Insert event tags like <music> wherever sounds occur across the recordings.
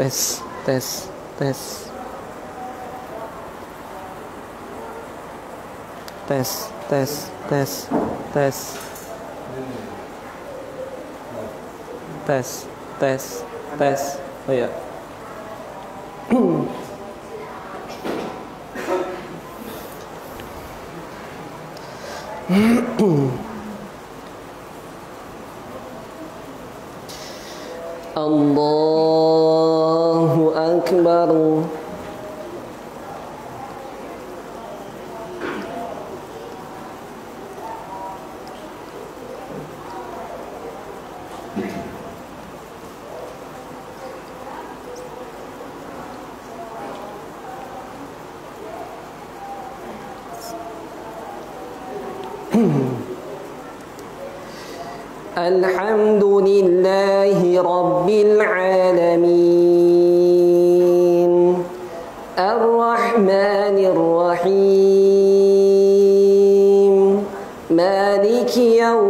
tes, tes, tes. Tes, tes, tes, tes. Tes, tes, tes. Oh ya. Yeah. <clears throat> الحمد لله رب العالمين. الرحمن الرحيم. مالك يوم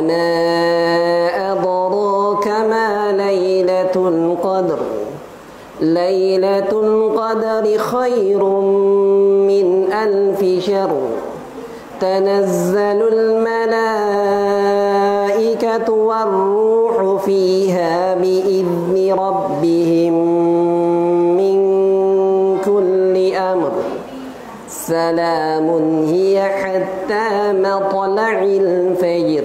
وما أدراك ما ليلة القدر ليلة القدر خير من ألف شر تنزل الملائكة والروح فيها بإذن ربهم من كل أمر سلام هي حتى مطلع الفجر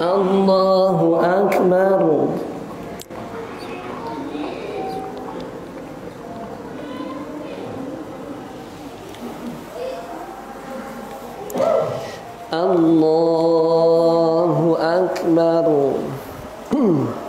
الله أكبر. الله أكبر. <clears throat>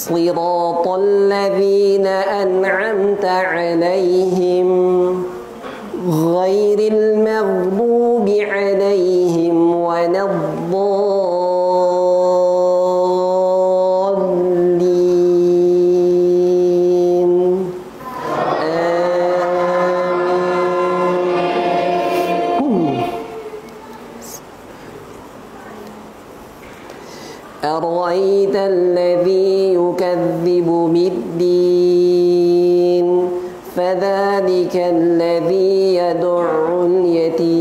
صراط الذين أنعمت عليهم يكذب بالدين فذلك الذي يدع اليتيم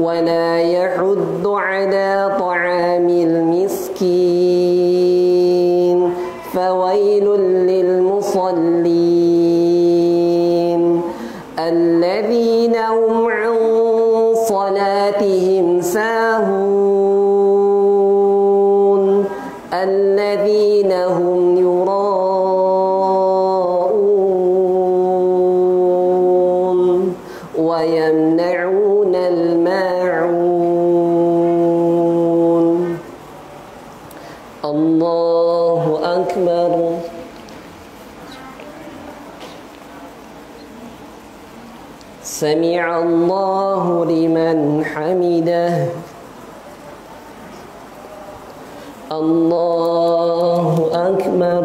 ولا يحض على طعام المسكين. فويل للمصلين. الذين ويمنعون الماعون. الله أكبر. سمع الله لمن حمده. الله أكبر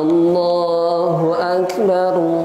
الله أكبر.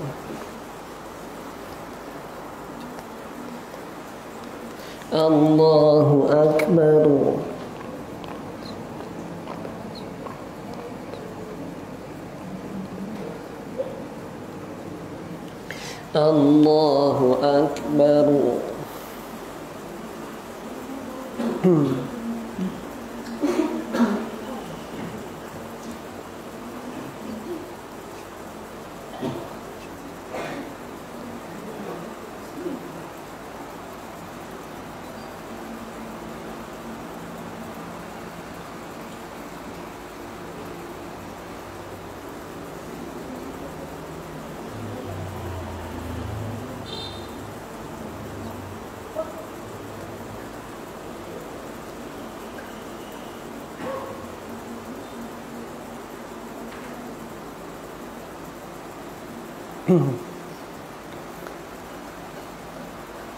الله أكبر. الله أكبر.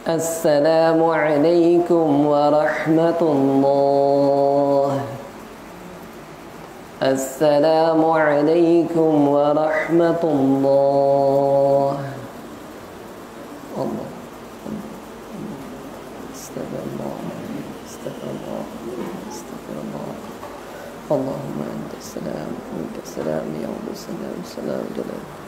السلام عليكم ورحمة الله السلام عليكم ورحمة الله الله استغفر الله استغفر الله استغفر الله اللهم أنت السلام ومنك السلام يا رب السلام سلام جلال